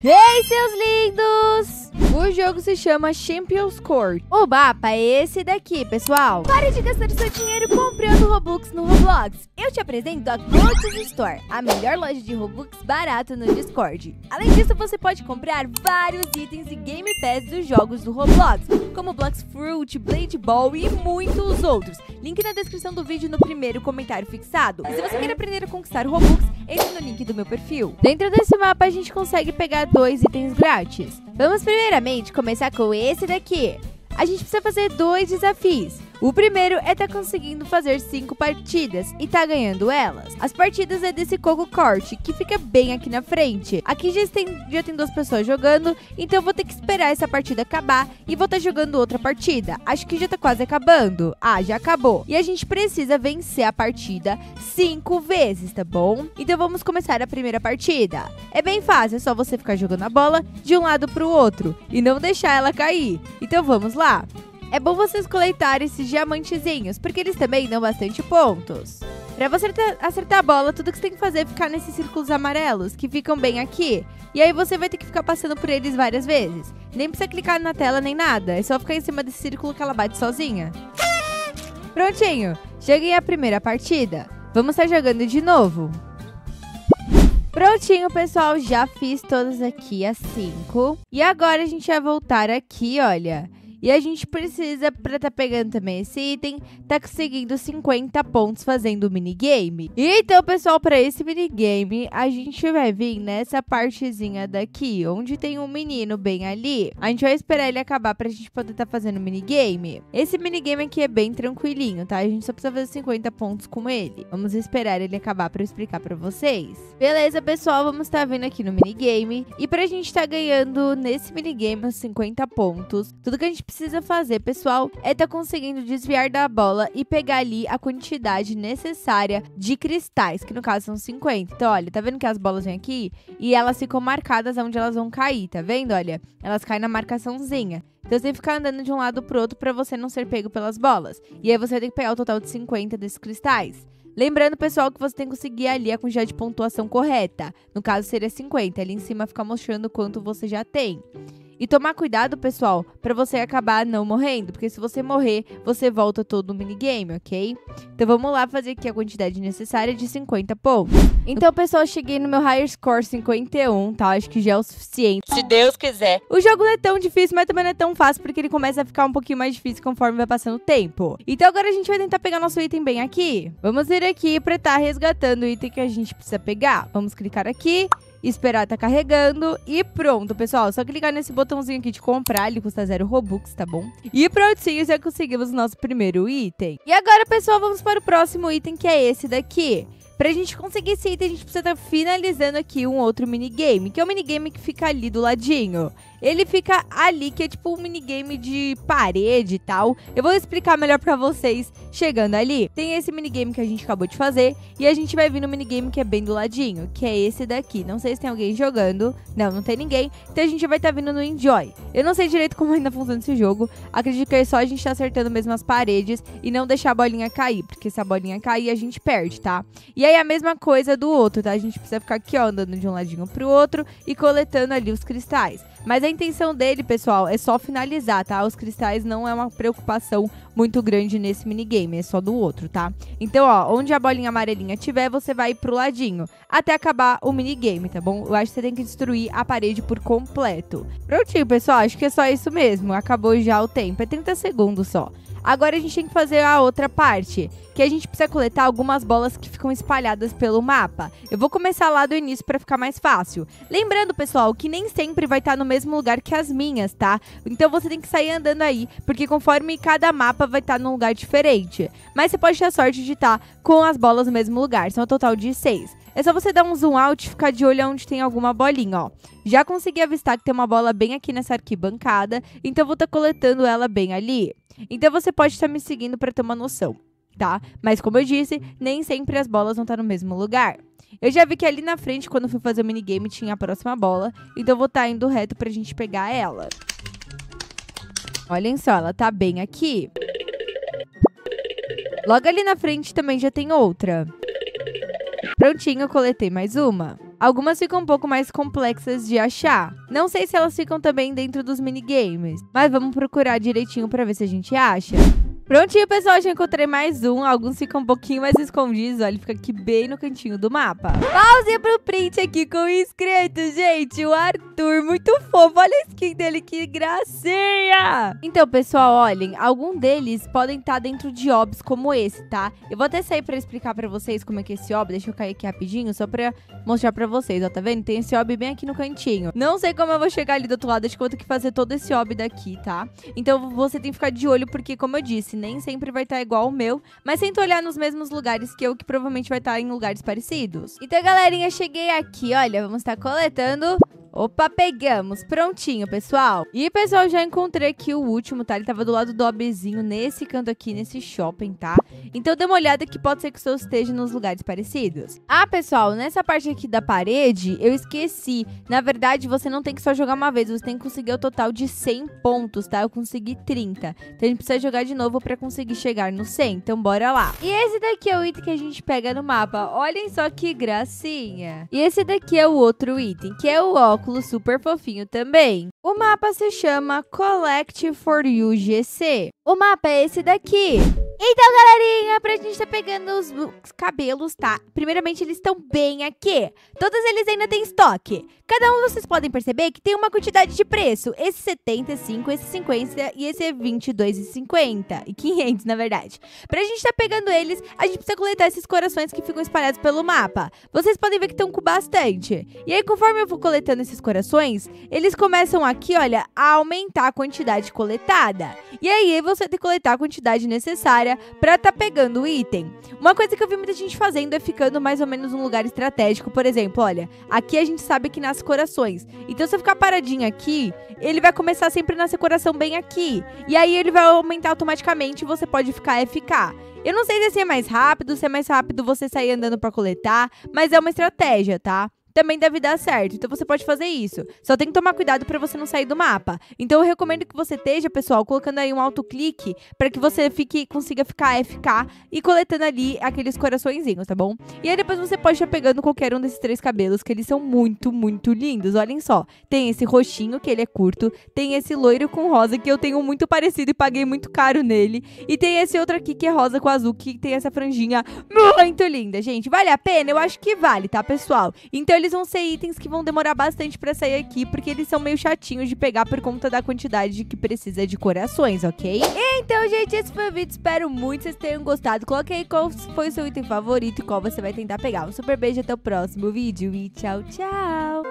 Ei, seus lindos! O jogo se chama Champions Court. O mapa é esse daqui, pessoal. Pare de gastar seu dinheiro comprando Robux no Roblox. Eu te apresento a Gold's Store, a melhor loja de Robux barato no Discord. Além disso, você pode comprar vários itens e Game Pass dos jogos do Roblox, como Blox Fruit, Blade Ball e muitos outros. Link na descrição do vídeo no primeiro comentário fixado. E se você quer aprender a conquistar Robux, entre no link do meu perfil. Dentro desse mapa, a gente consegue pegar dois itens grátis. Vamos primeiramente começar com esse daqui. A gente precisa fazer dois desafios. O primeiro é tá conseguindo fazer cinco partidas e tá ganhando elas. As partidas é desse Coco Corte, que fica bem aqui na frente. Aqui já tem, já tem duas pessoas jogando, então vou ter que esperar essa partida acabar e vou estar tá jogando outra partida. Acho que já tá quase acabando. Ah, já acabou. E a gente precisa vencer a partida cinco vezes, tá bom? Então vamos começar a primeira partida. É bem fácil, é só você ficar jogando a bola de um lado pro outro e não deixar ela cair. Então vamos lá. É bom vocês coletarem esses diamantezinhos, porque eles também dão bastante pontos. Pra você acertar a bola, tudo que você tem que fazer é ficar nesses círculos amarelos, que ficam bem aqui. E aí você vai ter que ficar passando por eles várias vezes. Nem precisa clicar na tela nem nada, é só ficar em cima desse círculo que ela bate sozinha. Prontinho, cheguei à primeira partida. Vamos estar jogando de novo. Prontinho, pessoal, já fiz todas aqui as cinco. E agora a gente vai voltar aqui, olha. E a gente precisa, pra tá pegando também esse item, tá conseguindo 50 pontos fazendo o minigame. Então, pessoal, para esse minigame, a gente vai vir nessa partezinha daqui, onde tem um menino bem ali. A gente vai esperar ele acabar pra gente poder tá fazendo o minigame. Esse minigame aqui é bem tranquilinho, tá? A gente só precisa fazer 50 pontos com ele. Vamos esperar ele acabar pra eu explicar pra vocês. Beleza, pessoal, vamos tá vindo aqui no minigame. E pra gente tá ganhando nesse minigame os 50 pontos, tudo que a gente precisa fazer, pessoal, é estar tá conseguindo desviar da bola e pegar ali a quantidade necessária de cristais, que no caso são 50. Então, olha, tá vendo que as bolas vêm aqui e elas ficam marcadas onde elas vão cair, tá vendo? Olha, elas caem na marcaçãozinha. Então você tem que ficar andando de um lado pro outro para você não ser pego pelas bolas. E aí você ter que pegar o total de 50 desses cristais. Lembrando, pessoal, que você tem que conseguir ali a quantidade de pontuação correta. No caso, seria 50. Ali em cima fica mostrando quanto você já tem. E tomar cuidado, pessoal, para você acabar não morrendo, porque se você morrer, você volta todo no minigame, ok? Então vamos lá fazer aqui a quantidade necessária de 50 pontos. Então, pessoal, cheguei no meu higher score 51, tá? Acho que já é o suficiente. Se Deus quiser. O jogo não é tão difícil, mas também não é tão fácil, porque ele começa a ficar um pouquinho mais difícil conforme vai passando o tempo. Então agora a gente vai tentar pegar nosso item bem aqui. Vamos vir aqui pra estar tá resgatando o item que a gente precisa pegar. Vamos clicar aqui esperar tá carregando e pronto, pessoal. Só clicar nesse botãozinho aqui de comprar, ele custa zero Robux, tá bom? E prontinho, já conseguimos o nosso primeiro item. E agora, pessoal, vamos para o próximo item, que é esse daqui. Pra gente conseguir esse item, a gente precisa estar tá finalizando aqui um outro minigame, que é o minigame que fica ali do ladinho. Ele fica ali, que é tipo um minigame de parede e tal. Eu vou explicar melhor pra vocês chegando ali. Tem esse minigame que a gente acabou de fazer. E a gente vai vir no minigame que é bem do ladinho, que é esse daqui. Não sei se tem alguém jogando. Não, não tem ninguém. Então a gente vai estar tá vindo no Enjoy. Eu não sei direito como ainda funciona esse jogo. Acredito que é só a gente tá acertando mesmo as paredes e não deixar a bolinha cair. Porque se a bolinha cair, a gente perde, tá? E aí a mesma coisa do outro, tá? A gente precisa ficar aqui, ó, andando de um ladinho pro outro e coletando ali os cristais. Mas a intenção dele, pessoal, é só finalizar, tá? Os cristais não é uma preocupação muito grande nesse minigame, é só do outro, tá? Então, ó, onde a bolinha amarelinha tiver, você vai pro ladinho, até acabar o minigame, tá bom? Eu acho que você tem que destruir a parede por completo. Prontinho, pessoal, acho que é só isso mesmo. Acabou já o tempo, é 30 segundos só. Agora a gente tem que fazer a outra parte, que a gente precisa coletar algumas bolas que ficam espalhadas pelo mapa. Eu vou começar lá do início para ficar mais fácil. Lembrando, pessoal, que nem sempre vai estar no mesmo lugar que as minhas, tá? Então você tem que sair andando aí, porque conforme cada mapa vai estar num lugar diferente. Mas você pode ter a sorte de estar com as bolas no mesmo lugar, são um total de seis. É só você dar um zoom out e ficar de olho onde tem alguma bolinha, ó. Já consegui avistar que tem uma bola bem aqui nessa arquibancada, então vou estar tá coletando ela bem ali. Então você pode estar me seguindo para ter uma noção, tá? Mas como eu disse, nem sempre as bolas vão estar no mesmo lugar. Eu já vi que ali na frente, quando fui fazer o minigame, tinha a próxima bola. Então vou estar indo reto pra gente pegar ela. Olhem só, ela tá bem aqui. Logo ali na frente também já tem outra. Prontinho, coletei mais uma. Algumas ficam um pouco mais complexas de achar. Não sei se elas ficam também dentro dos minigames, mas vamos procurar direitinho para ver se a gente acha. Prontinho, pessoal, já encontrei mais um. Alguns ficam um pouquinho mais escondidos, olha, ele fica aqui bem no cantinho do mapa. Pause pro print aqui com o inscrito, gente. O Arthur, muito fofo. Olha a skin dele, que gracinha. Então, pessoal, olhem, algum deles podem estar tá dentro de obs como esse, tá? Eu vou até sair pra explicar pra vocês como é que é esse ob. Deixa eu cair aqui rapidinho, só pra mostrar pra vocês, ó, tá vendo? Tem esse ob bem aqui no cantinho. Não sei como eu vou chegar ali do outro lado, acho que eu vou ter que fazer todo esse ob daqui, tá? Então, você tem que ficar de olho, porque, como eu disse, nem sempre vai estar tá igual o meu, mas tenta olhar nos mesmos lugares que eu, que provavelmente vai estar tá em lugares parecidos. Então, galerinha, cheguei aqui, olha, vamos estar coletando Opa, pegamos. Prontinho, pessoal. E, pessoal, já encontrei aqui o último, tá? Ele tava do lado do obzinho, nesse canto aqui, nesse shopping, tá? Então, dê uma olhada que pode ser que o seu esteja nos lugares parecidos. Ah, pessoal, nessa parte aqui da parede, eu esqueci. Na verdade, você não tem que só jogar uma vez, você tem que conseguir o total de 100 pontos, tá? Eu consegui 30. Então, a gente precisa jogar de novo pra conseguir chegar no 100. Então, bora lá. E esse daqui é o item que a gente pega no mapa. Olhem só que gracinha. E esse daqui é o outro item, que é o óculos óculos super fofinho também. O mapa se chama Collect for You GC. O mapa é esse daqui. Então, galerinha, pra gente tá pegando os cabelos, tá? Primeiramente, eles estão bem aqui. Todos eles ainda têm estoque. Cada um vocês podem perceber que tem uma quantidade de preço. Esse 75, esse 50 e esse é 22,50. E 500, na verdade. Pra gente tá pegando eles, a gente precisa coletar esses corações que ficam espalhados pelo mapa. Vocês podem ver que estão com bastante. E aí, conforme eu vou coletando esses corações, eles começam aqui, olha, a aumentar a quantidade coletada. E aí, você tem que coletar a quantidade necessária área para tá pegando o item. Uma coisa que eu vi muita gente fazendo é ficando mais ou menos num lugar estratégico. Por exemplo, olha, aqui a gente sabe que nasce corações. Então, se eu ficar paradinho aqui, ele vai começar sempre a nascer coração bem aqui. E aí ele vai aumentar automaticamente e você pode ficar FK. Eu não sei se é mais rápido, se é mais rápido você sair andando para coletar, mas é uma estratégia, tá? Também deve dar certo. Então você pode fazer isso. Só tem que tomar cuidado para você não sair do mapa. Então eu recomendo que você esteja, pessoal, colocando aí um autoclique para que você fique consiga ficar FK e coletando ali aqueles coraçõezinhos, tá bom? E aí depois você pode estar pegando qualquer um desses três cabelos, que eles são muito, muito lindos. Olhem só. Tem esse roxinho, que ele é curto. Tem esse loiro com rosa, que eu tenho muito parecido e paguei muito caro nele. E tem esse outro aqui, que é rosa com azul, que tem essa franjinha muito linda, gente. Vale a pena? Eu acho que vale, tá, pessoal? Então eles eles vão ser itens que vão demorar bastante para sair aqui, porque eles são meio chatinhos de pegar por conta da quantidade que precisa de corações, ok? Então, gente, esse foi o vídeo. Espero muito que vocês tenham gostado. Coloque aí qual foi o seu item favorito e qual você vai tentar pegar. Um super beijo, até o próximo vídeo e tchau, tchau!